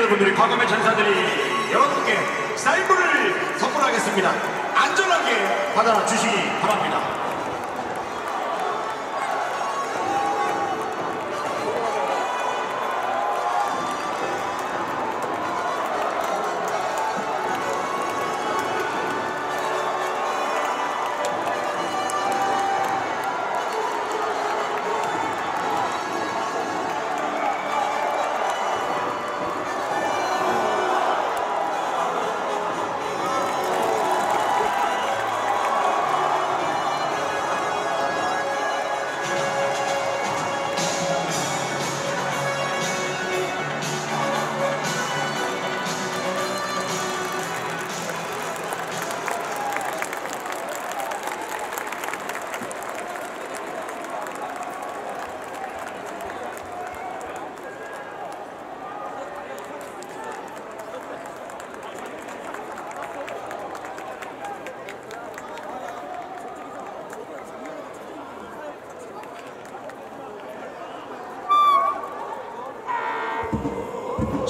여러분들이 과감의 전사들이 여러분께 사인볼을 선물하겠습니다. 안전하게 받아주시기 바랍니다.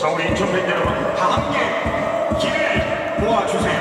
자, 우리 인천 팬 여러분, 다 함께 길을 모아주세요.